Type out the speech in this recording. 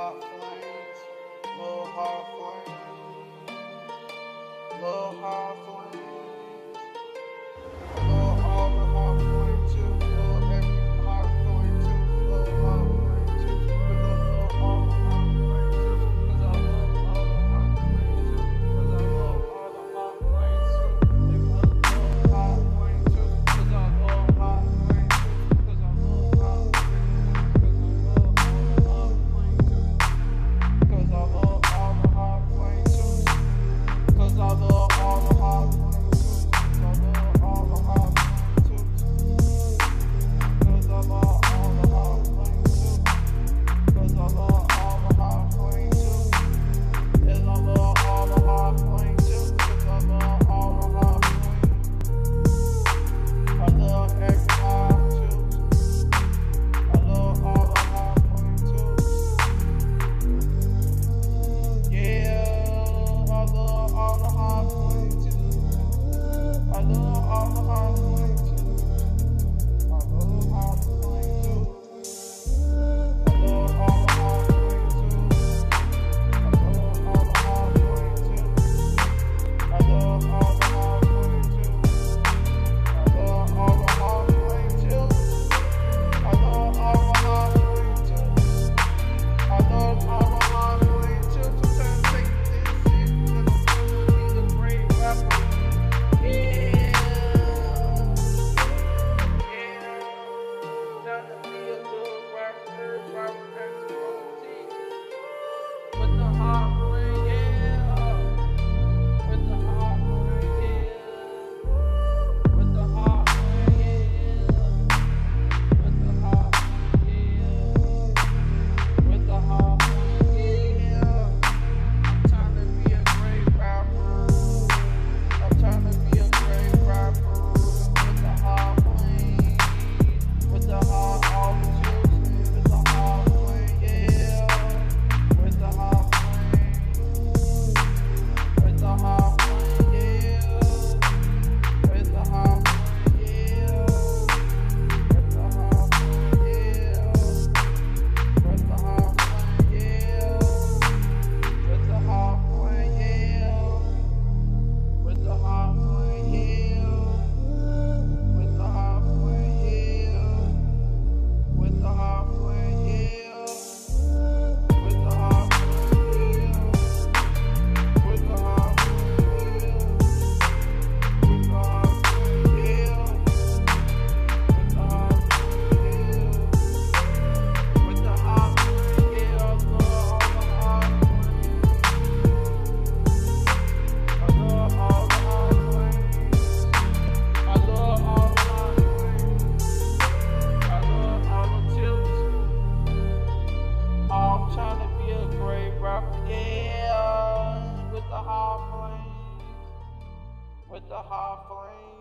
hot flames, little hot flames, little hot flames. the high flame.